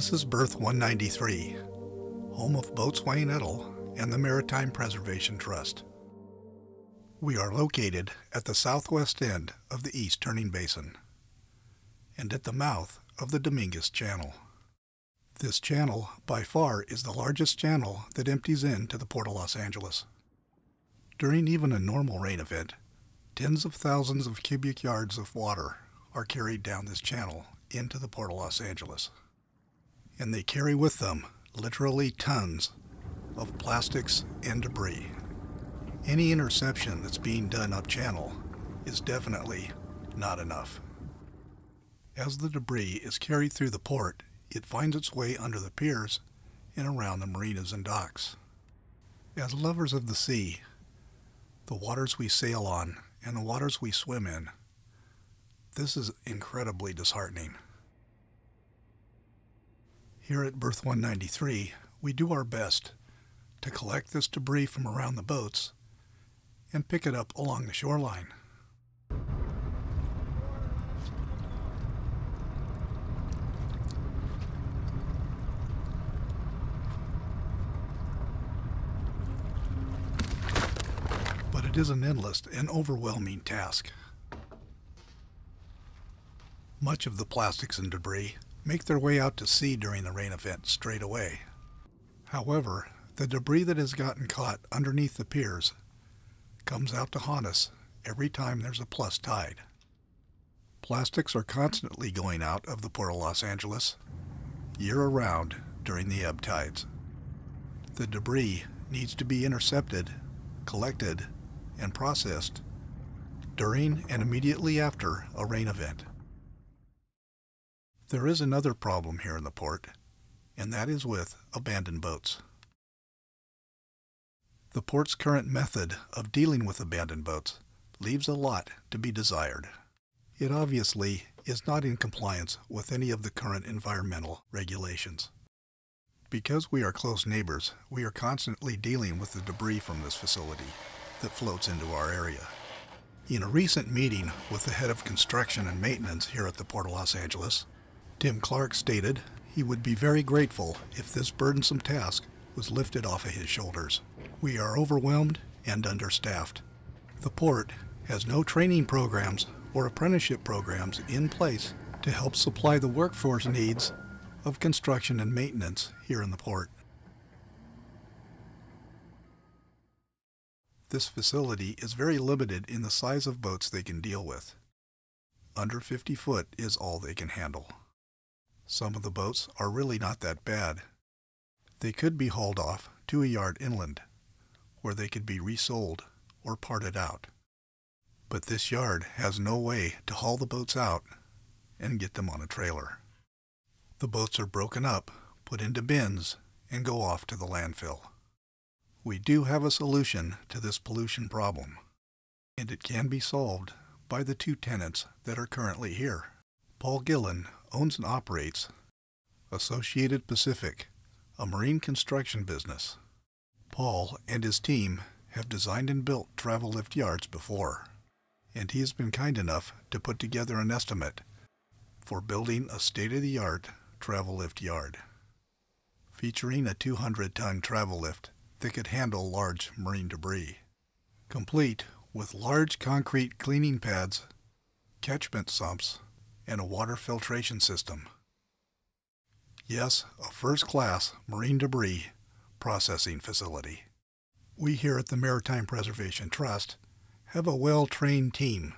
This is Berth 193, home of Boatswain Edel and the Maritime Preservation Trust. We are located at the southwest end of the East Turning Basin and at the mouth of the Dominguez Channel. This channel, by far, is the largest channel that empties into the Port of Los Angeles. During even a normal rain event, tens of thousands of cubic yards of water are carried down this channel into the Port of Los Angeles. And they carry with them literally tons of plastics and debris. Any interception that's being done up channel is definitely not enough. As the debris is carried through the port, it finds its way under the piers and around the marinas and docks. As lovers of the sea, the waters we sail on and the waters we swim in, this is incredibly disheartening. Here at Berth 193, we do our best to collect this debris from around the boats and pick it up along the shoreline. But it is an endless and overwhelming task. Much of the plastics and debris make their way out to sea during the rain event straight away. However, the debris that has gotten caught underneath the piers comes out to haunt us every time there's a plus tide. Plastics are constantly going out of the Port of Los Angeles year around during the ebb tides. The debris needs to be intercepted, collected, and processed during and immediately after a rain event. There is another problem here in the port, and that is with abandoned boats. The port's current method of dealing with abandoned boats leaves a lot to be desired. It obviously is not in compliance with any of the current environmental regulations. Because we are close neighbors, we are constantly dealing with the debris from this facility that floats into our area. In a recent meeting with the head of construction and maintenance here at the Port of Los Angeles, Tim Clark stated he would be very grateful if this burdensome task was lifted off of his shoulders. We are overwhelmed and understaffed. The port has no training programs or apprenticeship programs in place to help supply the workforce needs of construction and maintenance here in the port. This facility is very limited in the size of boats they can deal with. Under 50 foot is all they can handle. Some of the boats are really not that bad. They could be hauled off to a yard inland, where they could be resold or parted out. But this yard has no way to haul the boats out and get them on a trailer. The boats are broken up, put into bins, and go off to the landfill. We do have a solution to this pollution problem, and it can be solved by the two tenants that are currently here. Paul Gillen owns and operates Associated Pacific, a marine construction business. Paul and his team have designed and built travel lift yards before, and he has been kind enough to put together an estimate for building a state-of-the-art travel lift yard. Featuring a 200-ton travel lift that could handle large marine debris, complete with large concrete cleaning pads, catchment sumps, and a water filtration system. Yes, a first-class marine debris processing facility. We here at the Maritime Preservation Trust have a well-trained team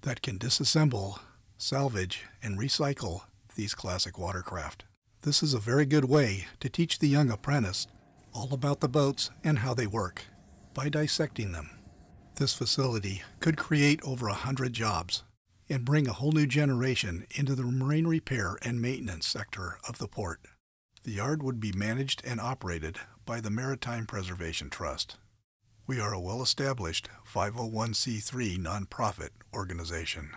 that can disassemble, salvage, and recycle these classic watercraft. This is a very good way to teach the young apprentice all about the boats and how they work by dissecting them. This facility could create over a hundred jobs and bring a whole new generation into the marine repair and maintenance sector of the port. The yard would be managed and operated by the Maritime Preservation Trust. We are a well-established 501c3 nonprofit organization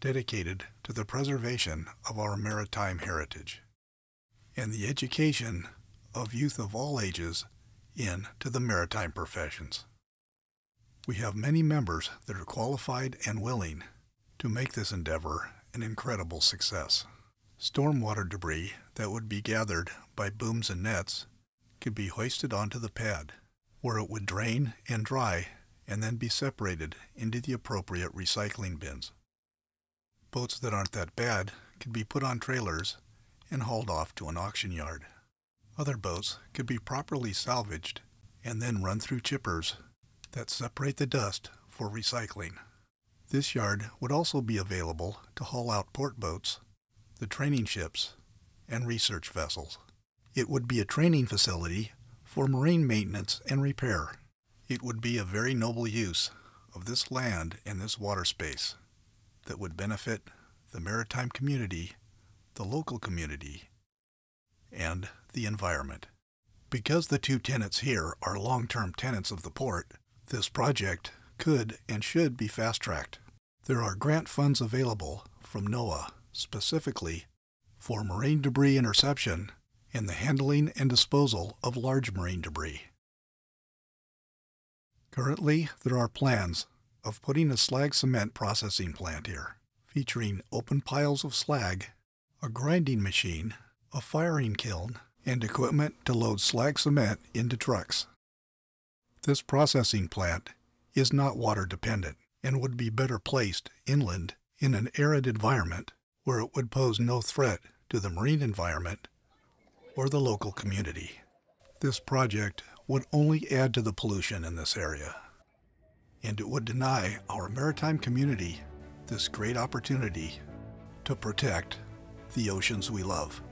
dedicated to the preservation of our maritime heritage and the education of youth of all ages into the maritime professions. We have many members that are qualified and willing to make this endeavor an incredible success. Stormwater debris that would be gathered by booms and nets could be hoisted onto the pad, where it would drain and dry and then be separated into the appropriate recycling bins. Boats that aren't that bad could be put on trailers and hauled off to an auction yard. Other boats could be properly salvaged and then run through chippers that separate the dust for recycling. This yard would also be available to haul out port boats, the training ships, and research vessels. It would be a training facility for marine maintenance and repair. It would be a very noble use of this land and this water space that would benefit the maritime community, the local community, and the environment. Because the two tenants here are long-term tenants of the port, this project could and should be fast-tracked. There are grant funds available from NOAA specifically for marine debris interception and the handling and disposal of large marine debris. Currently, there are plans of putting a slag cement processing plant here, featuring open piles of slag, a grinding machine, a firing kiln, and equipment to load slag cement into trucks. This processing plant is not water dependent and would be better placed inland in an arid environment where it would pose no threat to the marine environment or the local community. This project would only add to the pollution in this area, and it would deny our maritime community this great opportunity to protect the oceans we love.